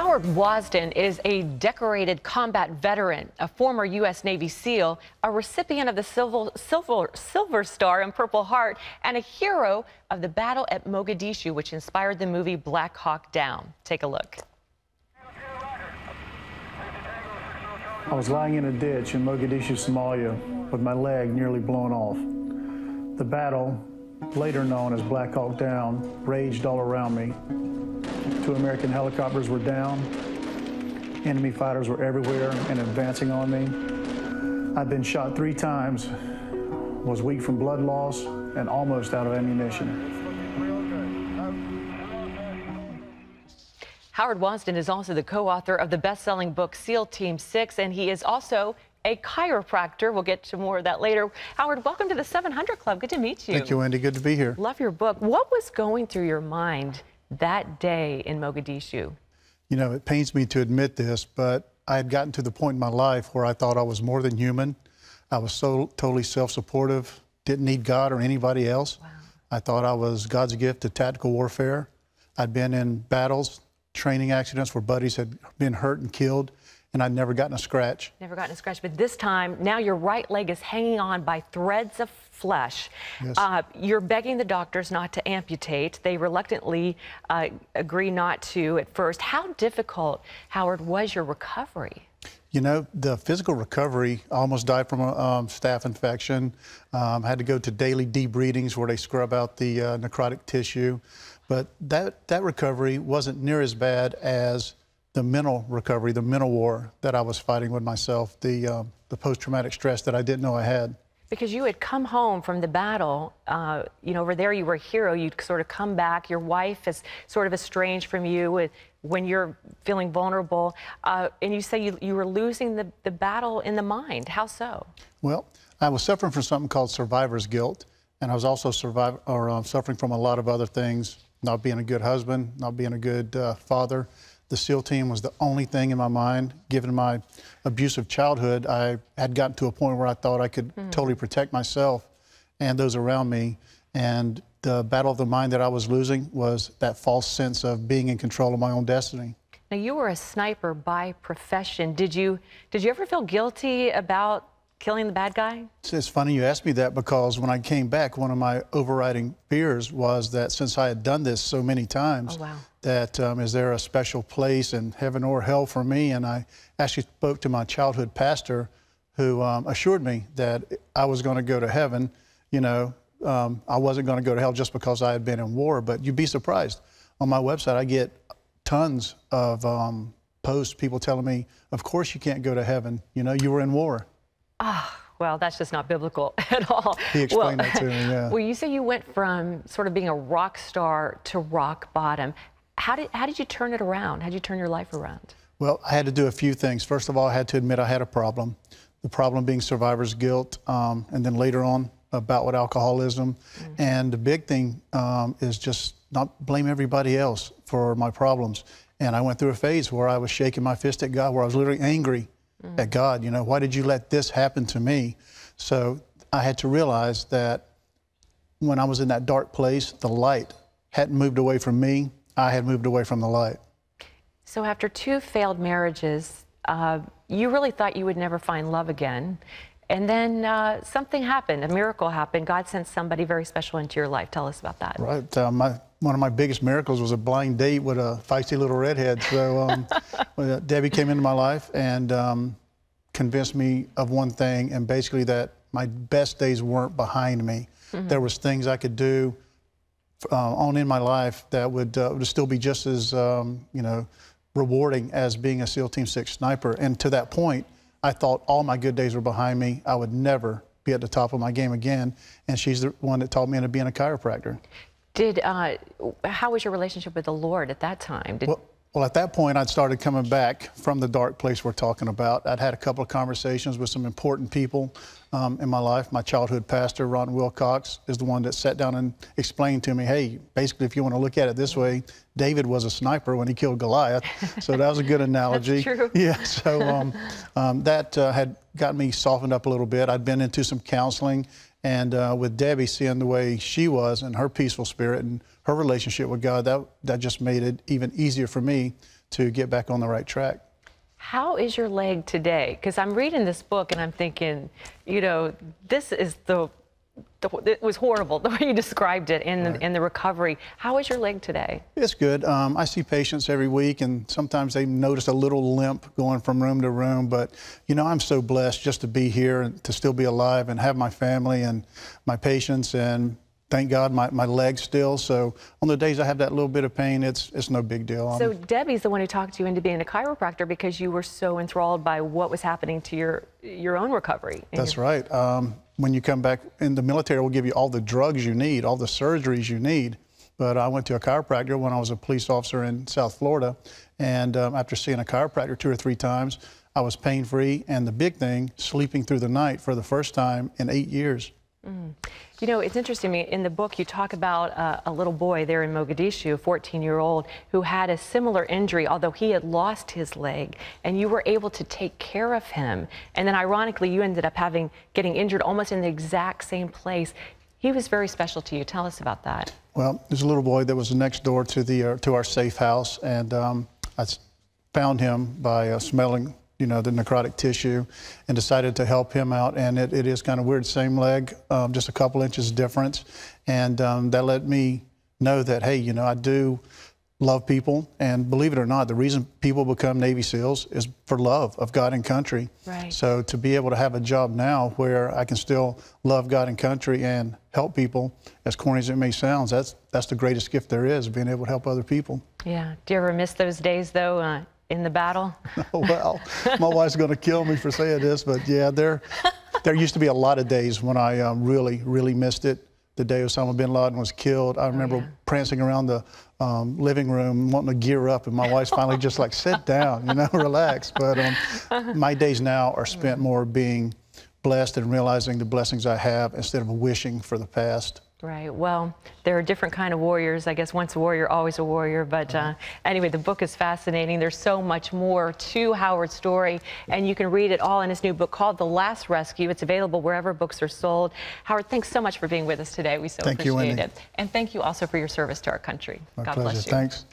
Howard Wasdin is a decorated combat veteran, a former U.S. Navy SEAL, a recipient of the Silver, Silver, Silver Star and Purple Heart, and a hero of the battle at Mogadishu, which inspired the movie Black Hawk Down. Take a look. I was lying in a ditch in Mogadishu, Somalia, with my leg nearly blown off. The battle, later known as Black Hawk Down, raged all around me. Two American helicopters were down. Enemy fighters were everywhere and advancing on me. I'd been shot three times, was weak from blood loss, and almost out of ammunition. Howard Wasdin is also the co-author of the best-selling book SEAL Team 6, and he is also a chiropractor. We'll get to more of that later. Howard, welcome to the 700 Club. Good to meet you. Thank you, Wendy. Good to be here. Love your book. What was going through your mind that day in Mogadishu? You know, it pains me to admit this, but I had gotten to the point in my life where I thought I was more than human. I was so totally self-supportive, didn't need God or anybody else. Wow. I thought I was God's gift to tactical warfare. I'd been in battles, training accidents where buddies had been hurt and killed and I'd never gotten a scratch. Never gotten a scratch, but this time, now your right leg is hanging on by threads of flesh. Yes. Uh, you're begging the doctors not to amputate. They reluctantly uh, agree not to at first. How difficult, Howard, was your recovery? You know, the physical recovery, I almost died from a um, staph infection. Um, had to go to daily debridings where they scrub out the uh, necrotic tissue. But that, that recovery wasn't near as bad as the mental recovery, the mental war that I was fighting with myself, the, uh, the post-traumatic stress that I didn't know I had. Because you had come home from the battle, uh, you know, over there you were a hero. You'd sort of come back. Your wife is sort of estranged from you when you're feeling vulnerable. Uh, and you say you, you were losing the, the battle in the mind. How so? Well, I was suffering from something called survivor's guilt. And I was also survive, or, uh, suffering from a lot of other things, not being a good husband, not being a good uh, father the SEAL team was the only thing in my mind. Given my abusive childhood, I had gotten to a point where I thought I could mm. totally protect myself and those around me. And the battle of the mind that I was losing was that false sense of being in control of my own destiny. Now you were a sniper by profession. Did you did you ever feel guilty about killing the bad guy? It's funny you asked me that because when I came back, one of my overriding fears was that since I had done this so many times, oh, wow. that um, is there a special place in heaven or hell for me? And I actually spoke to my childhood pastor who um, assured me that I was going to go to heaven. You know, um, I wasn't going to go to hell just because I had been in war, but you'd be surprised. On my website, I get tons of um, posts, people telling me, of course you can't go to heaven. You know, you were in war. Oh, well, that's just not biblical at all. He explained well, that to me, yeah. Well, you say you went from sort of being a rock star to rock bottom. How did, how did you turn it around? How did you turn your life around? Well, I had to do a few things. First of all, I had to admit I had a problem. The problem being survivor's guilt, um, and then later on, about with alcoholism. Mm-hmm. And the big thing um, is just not blame everybody else for my problems. And I went through a phase where I was shaking my fist at God, where I was literally angry mm. at God. You know, why did you let this happen to me? So I had to realize that when I was in that dark place, the light hadn't moved away from me. I had moved away from the light. So after two failed marriages, uh, you really thought you would never find love again. And then uh, something happened, a miracle happened. God sent somebody very special into your life. Tell us about that. Right. Uh, my, one of my biggest miracles was a blind date with a feisty little redhead. So um, Debbie came into my life and um, convinced me of one thing, and basically that my best days weren't behind me. Mm-hmm. There was things I could do uh, on in my life that would, uh, would still be just as, um, you know, rewarding as being a SEAL Team 6 sniper. And to that point, I thought all my good days were behind me. I would never be at the top of my game again. And she's the one that taught me into being a chiropractor. Did uh, how was your relationship with the Lord at that time? Did... Well, well, at that point, I'd started coming back from the dark place we're talking about. I'd had a couple of conversations with some important people um, in my life. My childhood pastor, Ron Wilcox, is the one that sat down and explained to me, hey, basically, if you want to look at it this way, David was a sniper when he killed Goliath. So that was a good analogy. Yeah, so um, um, that uh, had got me softened up a little bit. I'd been into some counseling and uh, with Debbie, seeing the way she was and her peaceful spirit and her relationship with God, that, that just made it even easier for me to get back on the right track. How is your leg today? Because I'm reading this book and I'm thinking, you know, this is the, the it was horrible the way you described it in the, in the recovery. How is your leg today? It's good. Um, I see patients every week, and sometimes they notice a little limp going from room to room. But you know, I'm so blessed just to be here and to still be alive and have my family and my patients, and thank God my, my legs still. So on the days I have that little bit of pain, it's it's no big deal. I'm- So Debbie's the one who talked you into being a chiropractor because you were so enthralled by what was happening to your your own recovery. That's your- right. Um, when you come back in the military, we'll give you all the drugs you need, all the surgeries you need. But I went to a chiropractor when I was a police officer in South Florida, and um, after seeing a chiropractor two or three times, I was pain free. And the big thing, sleeping through the night for the first time in eight years. You know, it's interesting. In the book, you talk about uh, a little boy there in Mogadishu, a 14 year old, who had a similar injury, although he had lost his leg, and you were able to take care of him. And then, ironically, you ended up having getting injured almost in the exact same place. He was very special to you. Tell us about that. Well, there's a little boy that was next door to the uh, to our safe house, and um, I found him by uh, smelling, you know, the necrotic tissue, and decided to help him out. And it, it is kind of weird, same leg, um, just a couple inches difference, and um, that let me know that hey, you know, I do love people, and believe it or not, the reason people become Navy SEALs is for love of God and country. Right. So to be able to have a job now where I can still love God and country and help people, as corny as it may sound, that's that's the greatest gift there is, being able to help other people. Yeah. Do you ever miss those days, though, uh, in the battle? Oh well, my wife's going to kill me for saying this, but yeah, there there used to be a lot of days when I um, really really missed it. The day Osama bin Laden was killed, I remember yeah. prancing around the um, living room wanting to gear up, and my wife's finally just like, "Sit down, you know, relax." But um, my days now are spent more being blessed and realizing the blessings I have instead of wishing for the past. Right. Well, there are different kind of warriors. I guess once a warrior, always a warrior. But uh, anyway, the book is fascinating. There's so much more to Howard's story, and you can read it all in his new book called The Last Rescue. It's available wherever books are sold. Howard, thanks so much for being with us today. We so Thank appreciate Wendy. it. And thank you also for your service to our country. My God pleasure. bless you. Thanks.